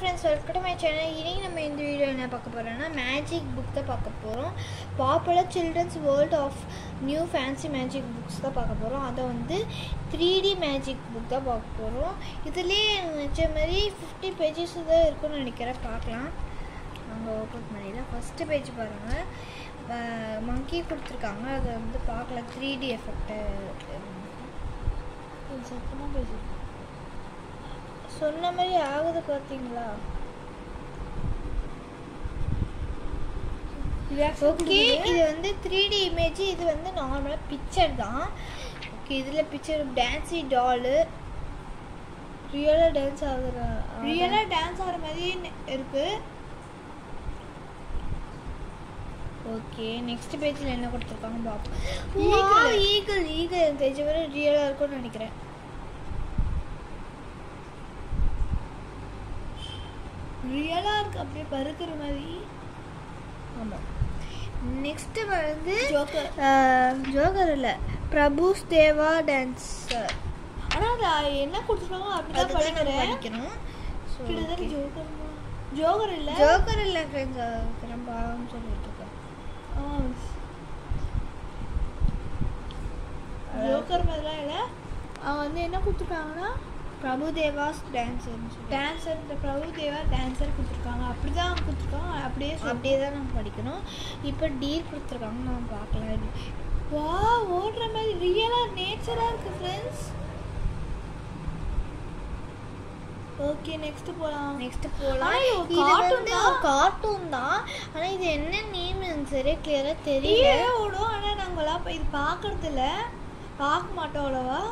Friends welcome my channel இன்றைக்கி நம்ம இந்த வீடியோ என்ன பார்க்க போகிறோம்னா மேஜிக் புக் தான் பார்க்க போகிறோம் popular children's world of new fancy magic books தான் பார்க்க போகிறோம் அதை வந்து த்ரீ டி மேஜிக் புக் தான் பார்க்க போகிறோம் இதுலேயே நினச்ச மாதிரி ஃபிஃப்டி பேஜஸ் தான் இருக்குன்னு நினைக்கிறேன். பார்க்கலாம். அங்கே ஓப்பன் பண்ணிடலாம். ஃபஸ்ட்டு பேஜ் பாருங்கள் மங்கி கொடுத்துருக்காங்க. அதை வந்து பார்க்கலாம் த்ரீ டி எஃபெக்ட்டு சத்தமாக பேசு சொன்ன மாதிரி ஆகுது பார்த்தீங்களா? ஓகே இது வந்து த்ரீ டி இமேஜ் இது வந்து நார்மலாக பிக்சர் தான். ஓகே இதில் பிக்சர் டான்ஸி டாலு ரியலாக டான்ஸ் ஆகுற ரியலாக டான்ஸ் ஆகிற மாதிரி இருக்கு. ஓகே நெக்ஸ்ட் பேஜில் என்ன கொடுத்துருக்காங்க பார்ப்போம். Eagle. ஈகிள் ஈகிள் பேஜ் வரை ரியலாக இருக்கும்னு நினைக்கிறேன். ரியலாக இருக்கு அப்படியே பறக்கிற மாதிரி. ஆமாம் நெக்ஸ்ட்டு வந்து ஜோக்கர் ஜோகர் இல்லை. பிரபுஸ் தேவா டான்ஸர் ஆனால் அது என்ன கொடுத்துருக்காங்க அப்படிதான் படிக்கிறேன். படிக்கணும். ஜோக்கர் ஜோக்கர் இல்லை? ஜோக்கர் இல்லை ஃப்ரெண்ட்ஸ் பாவம்னு சொல்லிட்டு இருக்கேன் ஜோக்கர் மாதிரிலாம் இல்லை. அவங்க வந்து என்ன கொடுத்துருக்காங்கன்னா பிரபு தேவாஸ் டான்ஸர் டான்சர் இந்த பிரபு தேவா டான்சர் கொடுத்துருக்காங்க. அப்படி தான் கொடுத்துருக்காங்க. அப்படியே அப்படியே தான் நம்ம படிக்கணும். இப்போ டீல் கொடுத்துருக்காங்க. நம்ம பார்க்கலாம். வா ஓடுற மாதிரி ரியலாக நேச்சராக இருக்கு ஃப்ரெண்ட்ஸ் ஓகே நெக்ஸ்ட் போகலாம் நெக்ஸ்ட் போகலாம் ஆனா இது வந்து கார்ட்டூன் தான். ஆனால் இது என்ன நேம் எனக்கு சரியா கிளியராக தெரியல. ஓடும். ஆனால் நாங்களாம் இது பார்க்கறதில்ல. பார்க்க மாட்டோம் அவ்வளோவா.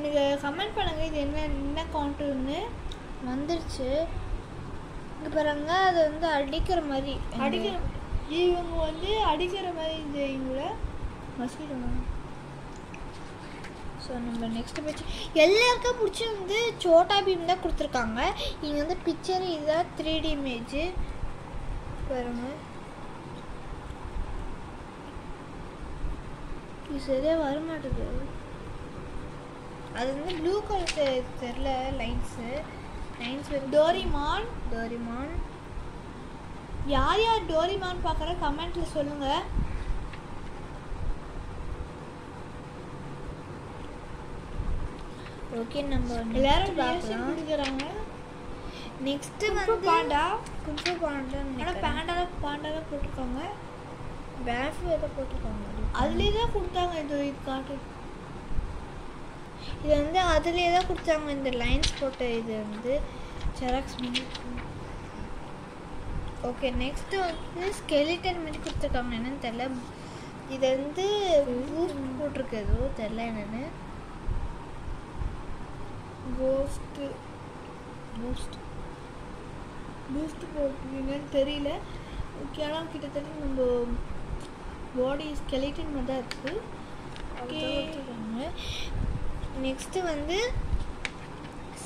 எனக்கு கமெண்ட் பண்ணுங்க இது என்ன என்ன கார்ட்டூன்னு வந்துருச்சு. இங்கே பாருங்க அது வந்து அடிக்கிற மாதிரி. அடிக்கிற இவங்க வந்து அடிக்கிற மாதிரி இது இவங்கள மஸ்கிட்டோ ஸோ நம்ம நெக்ஸ்ட் பேஜ் எல்லாருக்கும் பிடிச்சி வந்து சோட்டா பீம் தான் கொடுத்துருக்காங்க. இங்கே வந்து பிக்சர் இதுதான் த்ரீ டி இமேஜ் பாருங்க. இது சரியாக வர மாட்டேது அது வந்து ப்ளூ கலர் தெரில லைன்ஸு லைன்ஸ் வந்து டோரிமான் டோரிமான் யார் யார் டோரிமான் பார்க்குற கமெண்ட்ல சொல்லுங்க. ஓகே நம்ம எல்லாரும் கொடுக்குறாங்க நெக்ஸ்ட் வந்து பாண்டா? குங்ஃபு பாண்டா ஆனால் பேண்டால பாண்டால போட்டிருக்காங்க. பேஃப் ஏதோ போட்டிருக்காங்க. அதுலேயே தான் கொடுத்தாங்க இது இது காட்டு. இது வந்து அதுலேயே தான் கொடுத்தாங்க. இந்த லைன்ஸ் போட்ட இது வந்து ஜெராக்ஸ் ஓகே நெக்ஸ்ட் வந்து ஸ்கெலிட்டன் மாதிரி கொடுத்துருக்காங்க. என்னன்னு தெரில இது வந்து பூஸ்ட் போட்டிருக்கு எதுவும் தெரில என்னென்னு. கோஸ்ட்டு பூஸ்ட் பூஸ்ட் போட்டிருக்கீங்கன்னு தெரியல. ஓகே ஆனால் கிட்டத்தட்ட நம்ம பாடி ஸ்கெலிட்டன் மாதிரி தான் இருக்குது ஓகே நெக்ஸ்ட்டு வந்து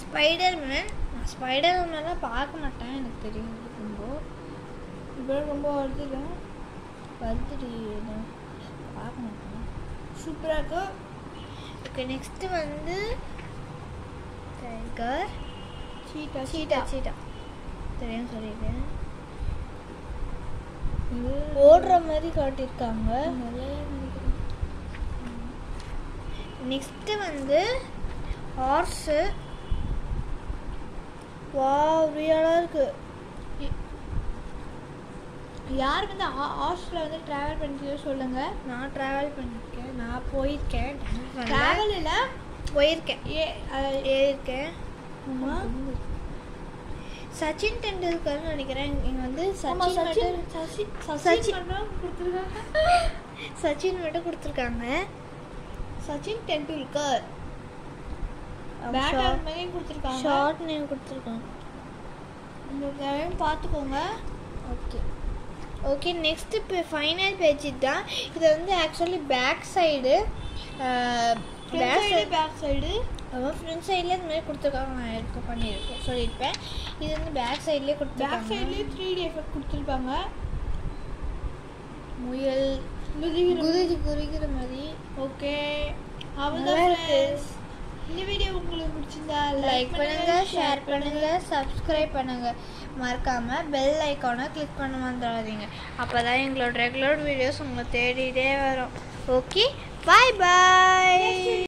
ஸ்பைடர் மேன் நான் ஸ்பைடர் மேன்லாம் பார்க்க மாட்டேன் எனக்கு தெரியும். ரொம்ப இப்போ ரொம்ப வருதுல வருதுடி நான் பார்க்க மாட்டேன். சூப்பராக இருக்கு? ஓகே நெக்ஸ்ட்டு வந்து டைகர் சீட்டா சீட்டா சீட்டா தெரியும் சொல்லியிருக்கேன். ஓடுற மாதிரி காட்டியிருக்காங்க. நெக்ஸ்ட்டு வந்து ஹார்ஸு. வா ரியலாக இருக்கு. யார் வந்து ஹாஸ்டலில் வந்து ட்ராவல் பண்ணிட்டு சொல்லுங்க. நான் ட்ராவல் பண்ணியிருக்கேன் நான் போயிருக்கேன். ட்ராவல் இல்லை போயிருக்கேன். ஏ அஹ், ஏறியிருக்கேன் ஆமா. சச்சின் டெண்டுல்கர்னு நினைக்கிறேன். இங்கே வந்து சச்சின் சச்சின் சச்சின். சச்சின் மட்டும் கொடுத்துருக்காங்க. சச்சின் மட்டும் கொடுத்துருக்காங்க. சச்சின் டெண்டுல்கர். பேட்டர் மாதிரி கொடுத்துருக்காங்க. ஷார்ட் நேம் கொடுத்துருக்காங்க. உங்களுக்கு தேவையும் பார்த்துக்கோங்க ஓகே ஓகே நெக்ஸ்ட் இப்போ ஃபைனல் பேஜ் தான் இது வந்து actually back side back side back side அவன் ஃப்ரண்ட் சைடில் இந்த மாதிரி கொடுத்துருக்காங்க. நான் இருக்க பண்ணியிருக்கேன். சொல்லியிருப்பேன். இது வந்து பேக் சைட்லேயே பேக் கொடுத்துருக்காங்க. சைட்லேயே த்ரீ டி எஃபெக்ட் கொடுத்துருப்பாங்க. முயல் குதிச்சு குறிக்கிற மாதிரி. ஓகே. அவ்வளோதான். இந்த வீடியோ உங்களுக்கு பிடிச்சிருந்தா லைக் பண்ணுங்க ஷேர் பண்ணுங்க. சப்ஸ்கிரைப் பண்ணுங்க. மறக்காம பெல் ஐக்கானை கிளிக் பண்ண வந்துடாதீங்க அப்பதான் எங்களோட ரெகுலர் வீடியோஸ் உங்களை தேடிட்டே வரும். ஓகே பாய் பாய்